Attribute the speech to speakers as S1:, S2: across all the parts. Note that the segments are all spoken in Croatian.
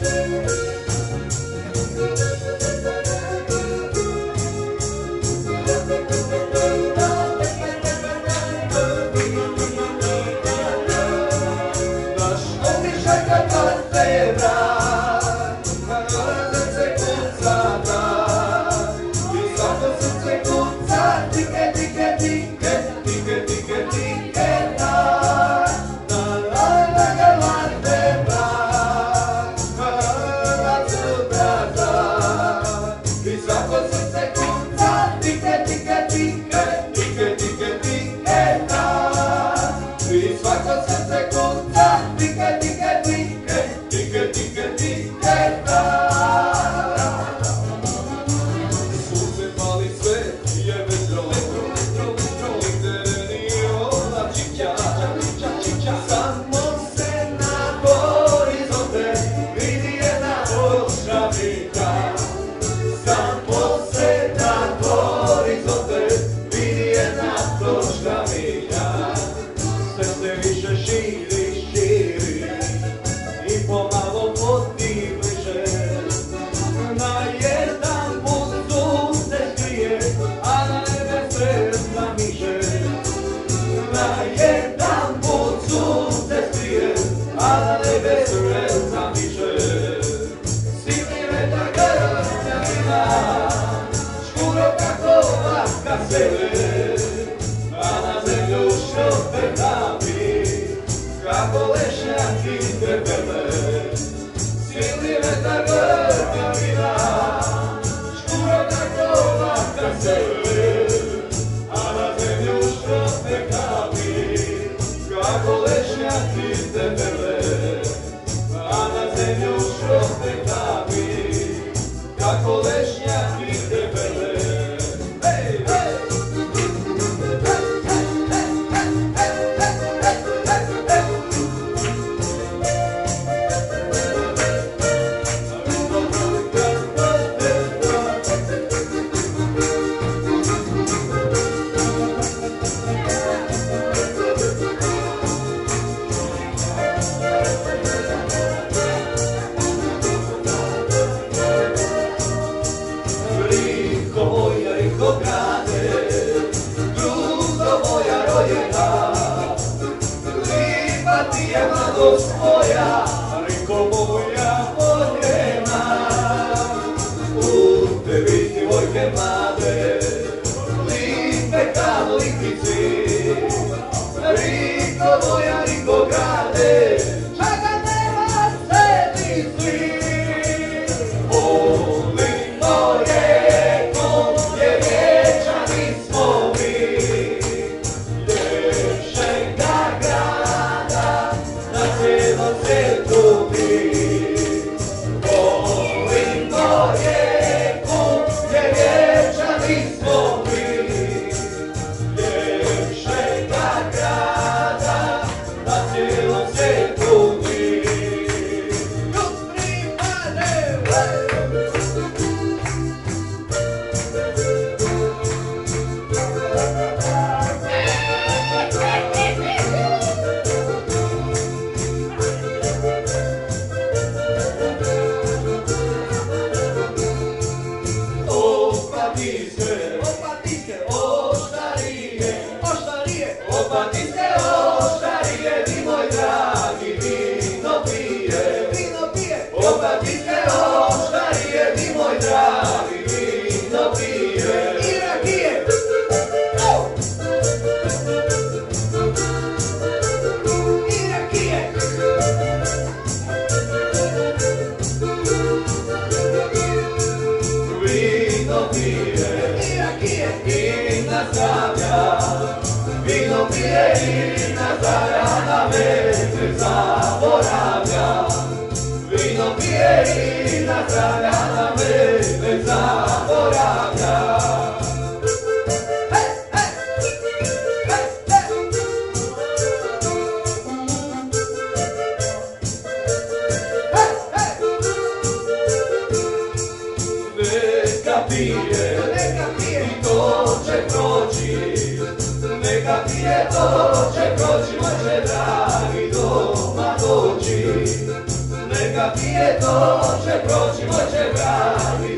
S1: Música sjema do svoja, reko moja. U tebi djevojke mlade, lipe kao likici, riko moja, pide, Irina sabia, vino pide Irina sabia, a veces saborabia, vino pide Irina sabia. Kakije će proći, moće dragi doma doći. Neka ti je to oče kroz moće dragi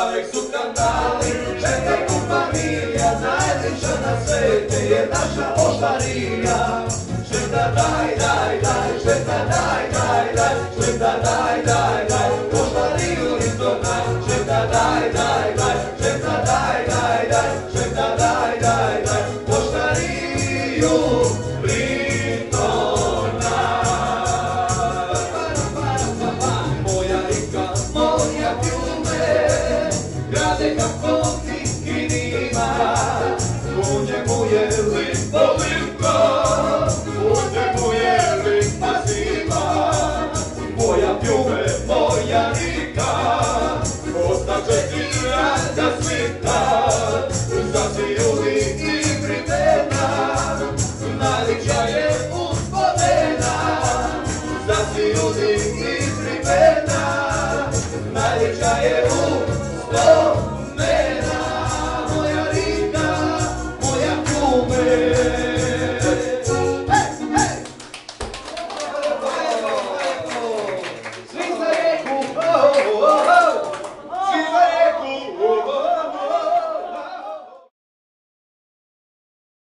S1: Ali su kandali, žene ku familija, najljepša na svete je naša poštarija. Dios